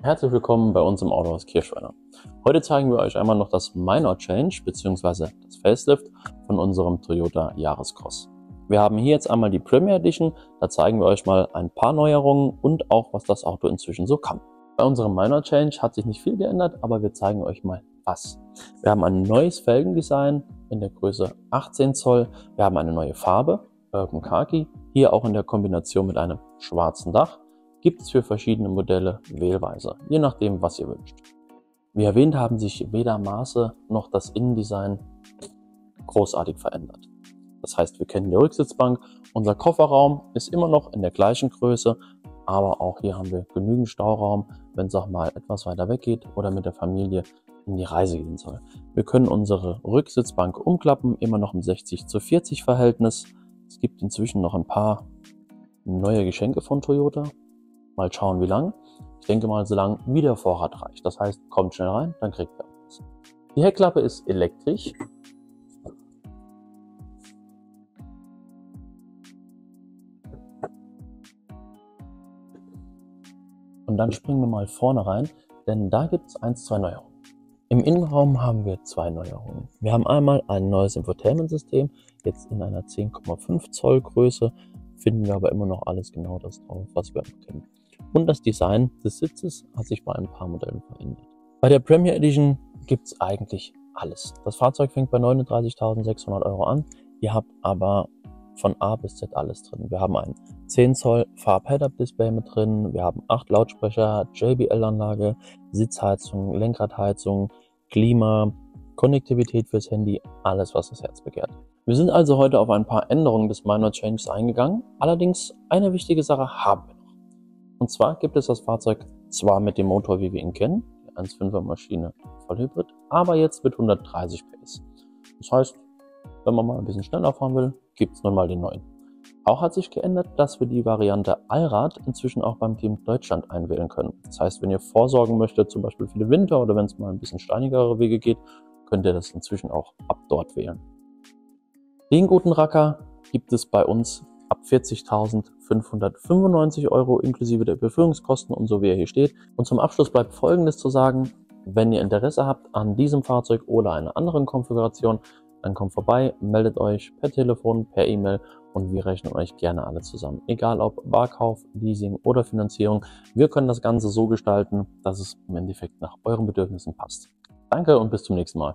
Herzlich willkommen bei uns im Autohaus Kirschweiner. Heute zeigen wir euch einmal noch das Minor Change bzw. das Facelift von unserem Toyota Jahrescross. Wir haben hier jetzt einmal die Premier Edition, da zeigen wir euch mal ein paar Neuerungen und auch was das Auto inzwischen so kann. Bei unserem Minor Change hat sich nicht viel geändert, aber wir zeigen euch mal was. Wir haben ein neues Felgendesign in der Größe 18 Zoll, wir haben eine neue Farbe, Urban Khaki, hier auch in der Kombination mit einem schwarzen Dach gibt es für verschiedene Modelle wählweise, je nachdem, was ihr wünscht. Wie erwähnt, haben sich weder Maße noch das Innendesign großartig verändert. Das heißt, wir kennen die Rücksitzbank, unser Kofferraum ist immer noch in der gleichen Größe, aber auch hier haben wir genügend Stauraum, wenn es auch mal etwas weiter weg geht oder mit der Familie in die Reise gehen soll. Wir können unsere Rücksitzbank umklappen, immer noch im 60 zu 40 Verhältnis. Es gibt inzwischen noch ein paar neue Geschenke von Toyota. Mal schauen, wie lang. Ich denke mal, so lang wie der Vorrat reicht. Das heißt, kommt schnell rein, dann kriegt ihr was. Die Heckklappe ist elektrisch. Und dann springen wir mal vorne rein, denn da gibt es eins, zwei Neuerungen. Im Innenraum haben wir zwei Neuerungen. Wir haben einmal ein neues Infotainment-System, jetzt in einer 10,5 Zoll Größe, finden wir aber immer noch alles genau das drauf, was wir kennen und das Design des Sitzes hat sich bei ein paar Modellen verändert. Bei der Premier Edition gibt's eigentlich alles. Das Fahrzeug fängt bei 39.600 Euro an. Ihr habt aber von A bis Z alles drin. Wir haben ein 10 Zoll Farb-Head-Up-Display mit drin. Wir haben 8 Lautsprecher, JBL-Anlage, Sitzheizung, Lenkradheizung, Klima, Konnektivität fürs Handy, alles was das Herz begehrt. Wir sind also heute auf ein paar Änderungen des Minor Changes eingegangen. Allerdings eine wichtige Sache haben wir und zwar gibt es das Fahrzeug zwar mit dem Motor, wie wir ihn kennen, die 1.5er Maschine Vollhybrid, aber jetzt mit 130 PS. Das heißt, wenn man mal ein bisschen schneller fahren will, gibt es nun mal den neuen. Auch hat sich geändert, dass wir die Variante Allrad inzwischen auch beim Team Deutschland einwählen können. Das heißt, wenn ihr vorsorgen möchtet, zum Beispiel für den Winter oder wenn es mal ein bisschen steinigere Wege geht, könnt ihr das inzwischen auch ab dort wählen. Den guten Racker gibt es bei uns 40.595 Euro inklusive der Überführungskosten und so wie er hier steht. Und zum Abschluss bleibt Folgendes zu sagen. Wenn ihr Interesse habt an diesem Fahrzeug oder einer anderen Konfiguration, dann kommt vorbei, meldet euch per Telefon, per E-Mail und wir rechnen euch gerne alle zusammen. Egal ob Barkauf, Leasing oder Finanzierung, wir können das Ganze so gestalten, dass es im Endeffekt nach euren Bedürfnissen passt. Danke und bis zum nächsten Mal.